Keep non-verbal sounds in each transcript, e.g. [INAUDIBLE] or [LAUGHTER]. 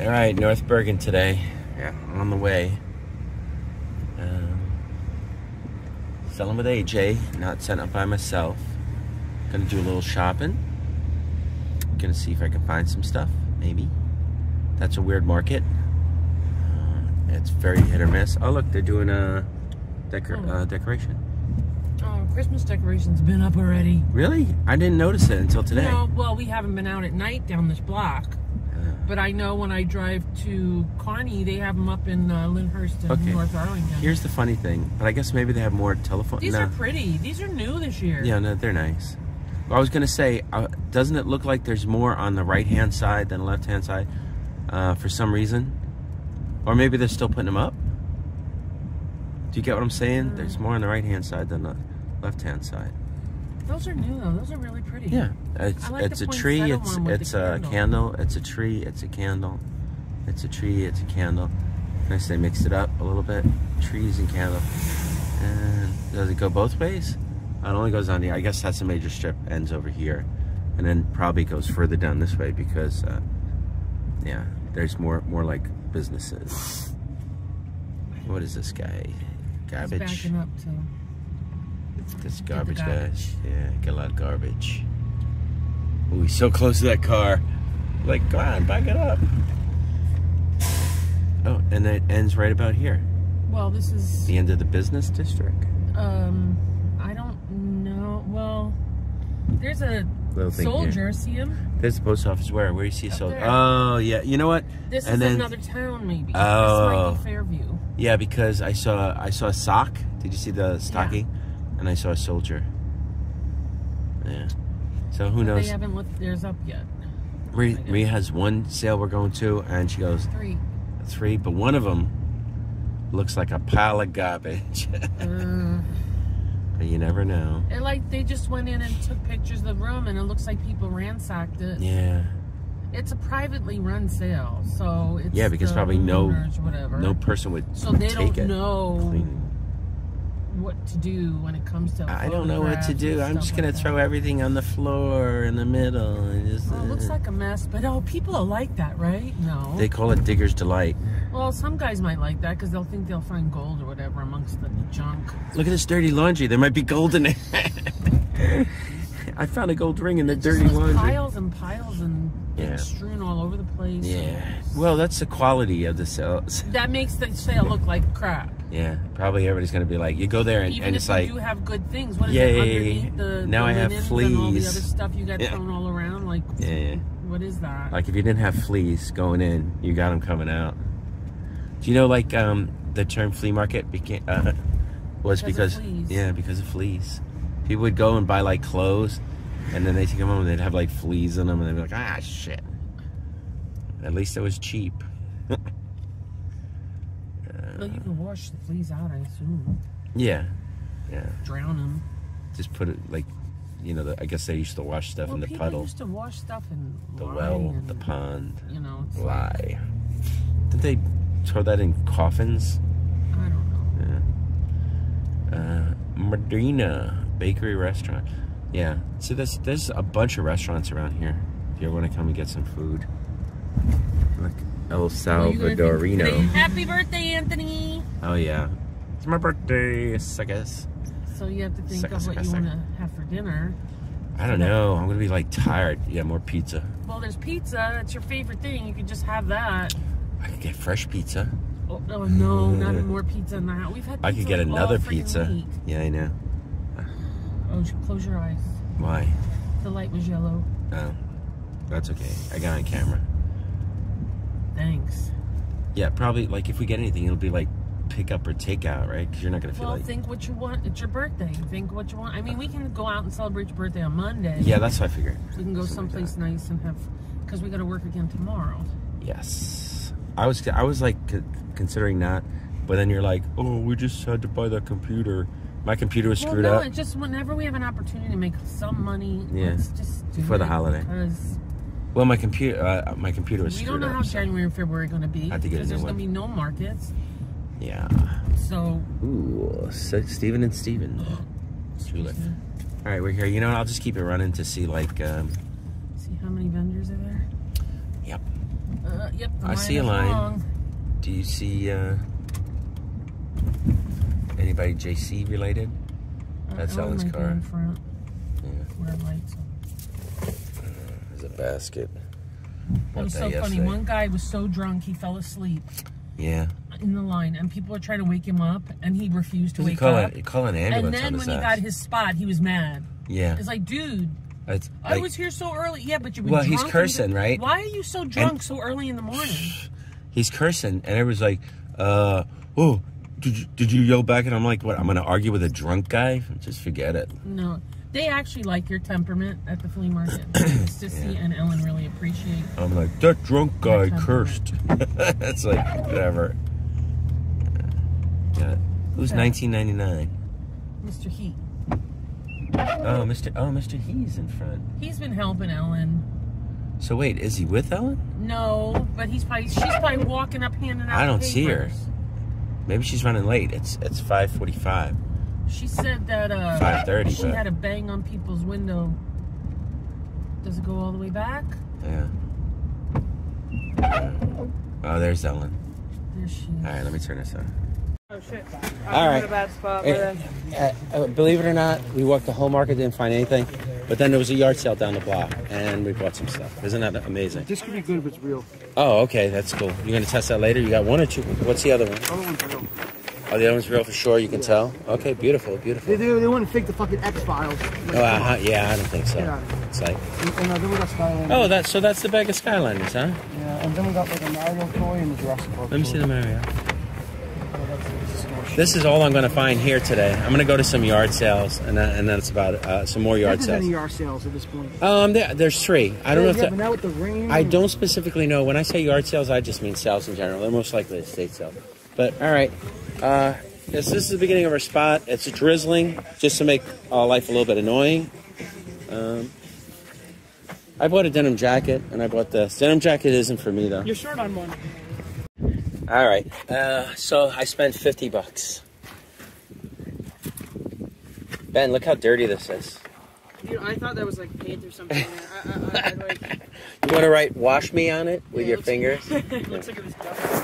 All right, North Bergen today. Yeah, on the way. Um, selling with AJ, not setting up by myself. Gonna do a little shopping. Gonna see if I can find some stuff, maybe. That's a weird market. Uh, it's very hit or miss. Oh, look, they're doing a decor Oh. uh, decoration. Oh, Christmas decorations been up already. Really? I didn't notice it until today. No, well, we haven't been out at night down this block. But I know when I drive to Kearny, they have them up in uh, Lyndhurst and Okay. North Arlington. Here's the funny thing, but I guess maybe they have more telephone. These no. are pretty. These are new this year. Yeah, no, they're nice. I was gonna say, uh, doesn't it look like there's more on the right hand side than left hand side uh, for some reason? Or maybe they're still putting them up. Do you get what I'm saying? Mm. There's more on the right hand side than the left hand side. Those are new though. Those are really pretty. Yeah, it's like it's a tree. It's it's a candle. candle. It's a tree. It's a candle. It's a tree. It's a candle. Nice. They mixed it up a little bit. Trees and candle. And does it go both ways? It only goes on the. I guess that's the major strip. Ends over here, and then probably goes further down this way because, uh, yeah, there's more more like businesses. What is this guy? He's Garbage. backing up to. This garbage, garbage. guys. Yeah, get a lot of garbage. Ooh, he's so close to that car. Like, go on, back it up. Oh, and it ends right about here. Well, this is. The end of the business district. Um, I don't know. Well, there's a Little thing here. soldier. See him? There's the post office. Where? Where you see a soldier? there. Oh, yeah. You know what? This And is then- another town, maybe. Oh. This might be Fairview. Yeah, because I saw I saw a sock. Did you see the stocking? And I saw a soldier. Yeah. So who They knows? haven't looked theirs up yet. Marie, Marie has one sale we're going to, and she goes, Three. three, but one of them looks like a pile of garbage. [LAUGHS] Uh, but you never know. it like they just went in and took pictures of the room, and it looks like people ransacked it. Yeah. It's a privately run sale, so it's Yeah, because probably no- whatever. No person would So they take don't it. know clean. What to do when it comes to. I don't know what to do. I'm just gonna like throw that. everything on the floor in the middle and just. Well, it looks uh, like a mess, but oh, people will like that, right? No. they call it digger's delight. well, some guys might like that because they'll think they'll find gold or whatever amongst the junk. Look at this dirty laundry. There might be gold in it. [LAUGHS] I found a gold ring in the It dirty laundry. piles and piles and Yeah. strewn all over the place. Yeah. Well, that's the quality of the sales. That makes the sale look like crap. Yeah. Probably everybody's gonna be like, you go there and, Even and if it's you like, do have good things, what is Yay. it underneath the, Now the I have fleas. and all the other stuff you got Yeah. thrown all around? Like, yeah. what is that? Like if you didn't have fleas going in, you got them coming out. Do you know like um, the term flea market became uh, was Because because, of fleas. yeah because of fleas. People would go and buy like clothes, and then they take them home and they'd have like fleas in them, and they'd be like ah shit. At least it was cheap. [LAUGHS] well, you can wash the fleas out, I assume. Yeah, yeah. Drown them. Just put it like, you know, the, I guess they used to wash stuff well, in the people puddle, used to wash stuff in the well, and, the pond. You know, it's like, Lie. Did they throw that in coffins? I don't know. Yeah. Uh, Medina Bakery Restaurant. Yeah. See, there's there's a bunch of restaurants around here. If you ever want to come and get some food. Look, El What are you gonna do today? Salvadorino. Happy birthday, Anthony! Oh yeah, it's my birthday. I guess. So you have to think Sucker, of what sucker, you want to have for dinner. I don't know. I'm gonna be like tired. Yeah, more pizza. Well, there's pizza. It's your favorite thing. You could just have that. I could get fresh pizza. Oh, oh no, not mm. more pizza than that. We've had. I could get all another pizza. week. Yeah, I know. Oh, close your eyes. Why? The light was yellow. Oh, that's okay. I got on camera. Thanks. Yeah, probably like if we get anything, it'll be like pick up or take out, right? Because you're not gonna feel Well, like. think what you want. It's your birthday. Think what you want. I mean, we can go out and celebrate your birthday on Monday. Yeah, that's what I figured. We can go Something like someplace nice and have, because we got to work again tomorrow. Yes. I was I was like considering that, but then you're like, oh, we just had to buy that computer. My computer was Well, screwed no, up. it's just whenever we have an opportunity to make some money, Yeah. let's just Before the holiday. Because Well, my computer uh, my computer was we don't know how so- January and February are going to be. I have to get a new there's going to be no markets. Yeah. So, Ooh, so Steven and Steven. [GASPS] Julep. All right, we're here. You know, what, I'll just keep it running to see like. Um, see how many vendors are there. yep. Uh, Yep. I see a is line. long. Do you see uh, anybody JC related? Uh, That's Ellen's might be car. Yeah. Where lights on. There's a basket. It was so day funny. One guy was so drunk he fell asleep Yeah. in the line, and people were trying to wake him up, and he refused to wake call, up. it, call an And then when he ass. got his spot, he was mad. yeah. It's like, dude, It's I was here so early. Yeah, but you were Well, he's and- cursing, right? Why are you so drunk so early in the morning? [SIGHS] he's cursing, and everyone's like, uh, oh, did you, did you yell back? And I'm like, what? I'm going to argue with a drunk guy? Just forget it. No, they actually like your temperament at the flea market. [CLEARS THROAT] Sissy and Ellen really appreciate. I'm like, that drunk guy cursed. [LAUGHS] it's like, whatever. Yeah. Who's Okay. 1999? Mr. Heat. Oh, Mr. Oh, Mr. He's in front. He's been helping Ellen. So wait, is he with Ellen? No, but he's probably she's probably walking up handing out. I don't see her. Maybe she's running late. It's it's 5:45. She said that uh 5:30, she but- had a bang on people's window. Does it go all the way back? Yeah. Yeah. Oh, there's Ellen. There she is. All right, let me turn this on. Oh shit. All right. I'm in a bad spot, but uh, uh, believe it or not, we walked the whole market, didn't find anything. But then there was a yard sale down the block, and we bought some stuff. Isn't that amazing? This could be good if it's real. Oh, okay, that's cool. You're gonna test that later. You got one or two? What's the other one? The other one's real. Oh, the other one's real for sure. You can tell. Okay, beautiful, beautiful. they, they wouldn't fake the fucking X Files. Oh, uh, yeah, I don't think so. Get out of here. It's like, And, and uh, then we got Skylanders. oh, that. So that's the bag of Skylanders, huh? Yeah, and then we got like a Mario toy and the Jurassic Park Let me toy. see the Mario. Oh, that's, that's. This is all I'm gonna find here today. I'm gonna go to some yard sales, and then, and then it's about uh, some more If yard there's sales. any yard sales at this point. Um, there, there's three. I don't know yeah, if yeah, that, now with the rain. I don't specifically know. When I say yard sales, I just mean sales in general. They're most likely estate sales. But all right, uh, this, this is the beginning of our spot. It's drizzling, just to make uh, life a little bit annoying. Um, I bought a denim jacket, and I bought this. Denim jacket isn't for me though. You're short on one. All right, uh, so I spent fifty bucks. Ben, look how dirty this is. Dude, I thought that was like paint or something. I, I, I, I, like, [LAUGHS] You want to write "wash me" on it with Yeah, your fingers? [LAUGHS] it looks like it was dust.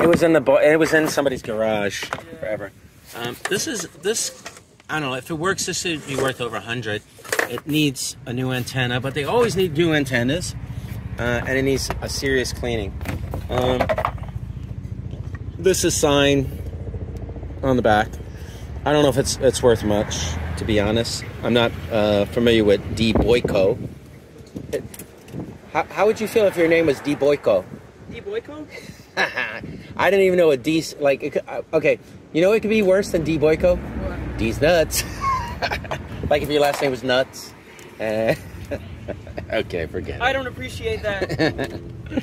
It was in the bo- it was in somebody's garage forever. Um, this is this. I don't know if it works. This should be worth over a hundred. It needs a new antenna, but they always need new antennas, uh, and it needs a serious cleaning. Um, this is sign on the back. I don't know if it's it's worth much, to be honest. I'm not uh, familiar with D Boyko. It- how, how would you feel if your name was D Boyko? D Boyko? [LAUGHS] I didn't even know what D's like. It uh, okay, you know it could be worse than D Boyko. What? D's nuts. [LAUGHS] like if your last name was Nuts. Uh, [LAUGHS] okay, forget it. I don't appreciate that. [LAUGHS]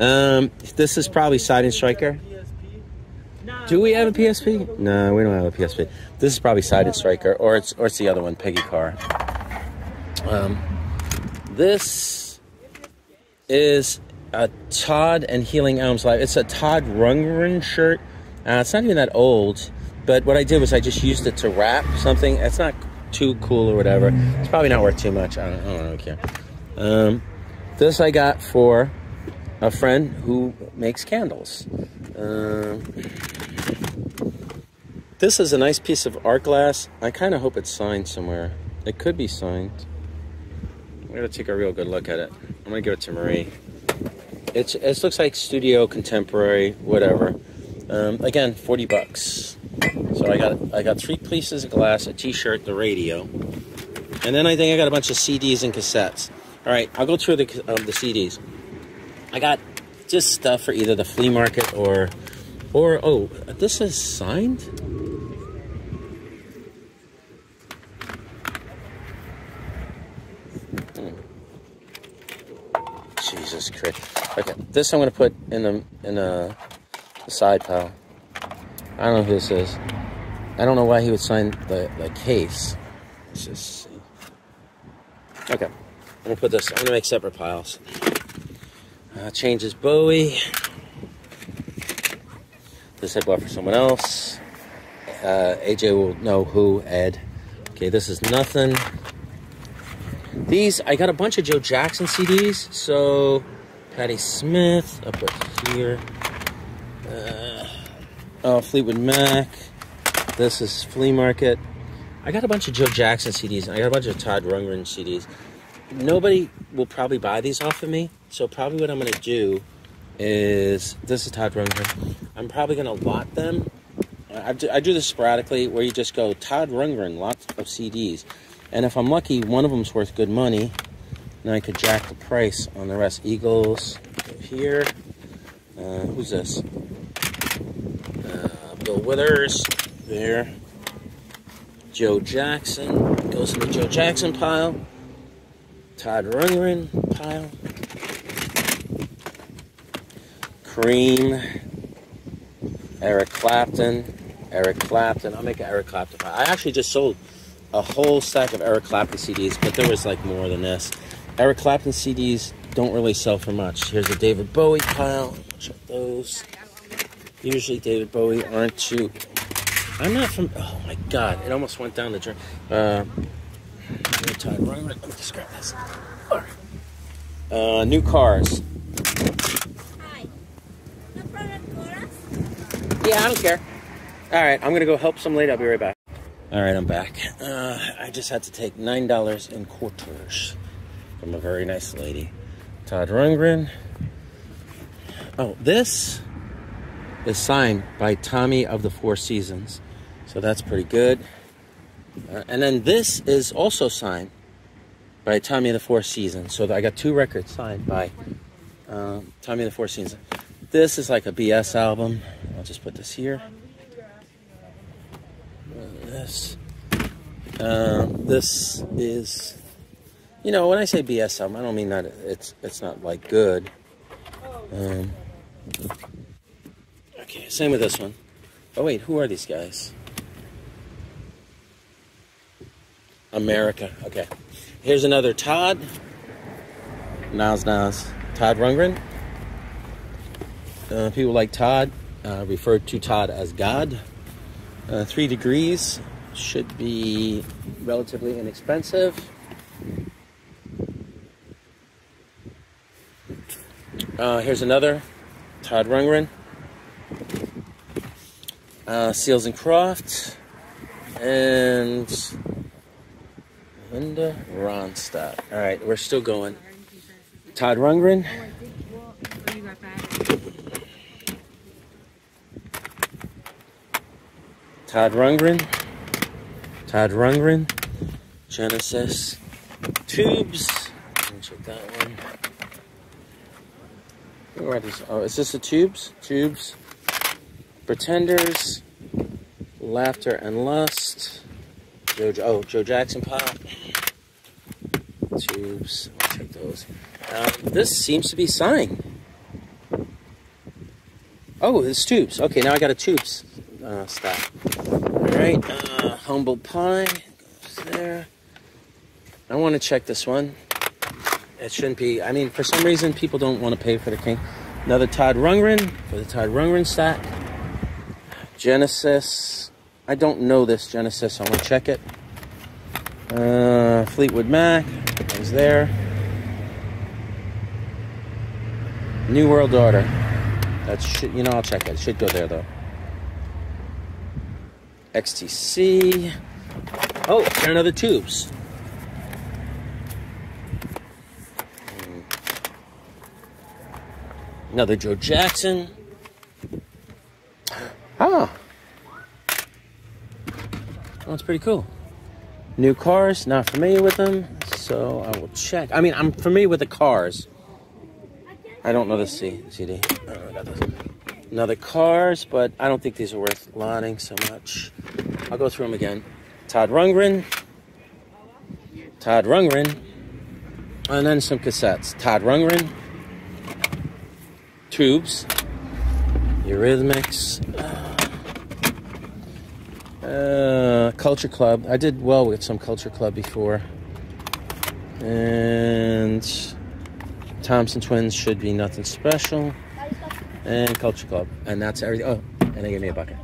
Um, this is probably Siding Striker. PSP? Nah, Do we have a PSP? No, we don't have a PSP. This is probably Sided Striker, or it's or it's the other one, Peggy Carr. Um, this is a Todd and Healing Elms Live. It's a Todd Rundgren shirt. Uh, it's not even that old, but what I did was I just used it to wrap something. It's not too cool or whatever. It's probably not worth too much. I don't, I don't care. Um, this I got for a friend who makes candles. Um, this is a nice piece of art glass. I kind of hope it's signed somewhere. It could be signed. I'm gonna take a real good look at it. I'm gonna give it to Marie. It's it looks like studio contemporary, whatever. Um, again, forty bucks. So I got I got three pieces of glass, a T-shirt, the radio, and then I think I got a bunch of CDs and cassettes. All right, I'll go through the um, the CDs. I got just stuff for either the flea market or or oh, this is signed. Hmm. Jesus Christ. Okay, this I'm gonna put in the in a, side pile. I don't know who this is. I don't know why he would sign the, the case. Let's just see. Okay, I'm gonna put this. I'm gonna make separate piles. Uh, changes Bowie. This I bought for someone else. Uh, AJ will know who. Ed. Okay, this is nothing. These I got a bunch of Joe Jackson CDs, so Patti Smith up right here. Uh, oh, Fleetwood Mac. This is Flea Market. I got a bunch of Joe Jackson CDs. I got a bunch of Todd Rundgren CDs. Nobody will probably buy these off of me. So probably what I'm going to do is this is Todd Rundgren. I'm probably going to lot them. I do, I do this sporadically where you just go Todd Rundgren, lots of CDs. And if I'm lucky, one of them's worth good money. Then I could jack the price on the rest. Eagles here. Uh, who's this? Uh, Bill Withers there. Joe Jackson goes in the Joe Jackson pile. Todd Rundgren pile. Cream. Eric Clapton. Eric Clapton. I'll make an Eric Clapton pile. I actually just sold a whole stack of Eric Clapton CDs, but there was like more than this. Eric Clapton CDs don't really sell for much. Here's a David Bowie pile. Check those. Usually David Bowie aren't too. I'm not from. Oh my God! It almost went down the drain. Uh, Todd Rundgren. Let me just grab this. Uh, new cars. Hi. No product for us? Yeah, I don't care. All right, I'm gonna go help some lady. I'll be right back. All right, I'm back. Uh, I just had to take nine dollars in quarters from a very nice lady. Todd Rundgren. Oh, this is signed by Tommy of the Four Seasons, so that's pretty good. Uh, and then this is also signed by Tommy of the Four Seasons. So I got two records signed by uh, Tommy of the Four Seasons. This is like a BS album. I'll just put this here. Uh, This. Um, this is, you know, when I say BSM, I don't mean that it's it's not like good. Um, okay, same with this one. Oh wait, who are these guys? America. Okay. Here's another Todd. Nazz Nazz. Todd Rundgren. Uh, people like Todd uh, referred to Todd as God. Uh, three degrees should be relatively inexpensive. Uh, here's another Todd Rundgren. Uh, Seals and Croft. And Linda Ronstadt. All right, we're still going. Todd Rundgren. Todd Rundgren. Todd Rundgren. Genesis. Tubes. Let me check that one. Oh, is this the tubes? Tubes. Pretenders. Laughter and Lust. Joe, oh, Joe Jackson Pop. Tubes. I'll check those. Um, this seems to be signed. Oh, it's tubes. Okay, now I got a tubes uh, stock. All right, uh, humble pie goes there. I want to check this one. It shouldn't be. I mean, for some reason, people don't want to pay for the king. Another Todd Rundgren for the Todd Rundgren stack. Genesis. I don't know this Genesis. I want to check it. Uh, Fleetwood Mac is there. New World Order. That should, you know, I'll check it. It should go there though. XTC. Oh, and another tubes. Another Joe Jackson. Ah. Oh, it's pretty cool. New cars, not familiar with them, so I will check. I mean, I'm familiar with the cars. I don't know the C- CD. I got this. Another cars, but I don't think these are worth lotting so much. I'll go through them again. Todd Rundgren. Todd Rundgren. And then some cassettes. Todd Rundgren. Tubes. Eurythmics. Uh, Culture Club. I did well with some Culture Club before. And Thompson Twins should be nothing special. And Culture Club. And that's everything. Oh, and they gave me a bucket.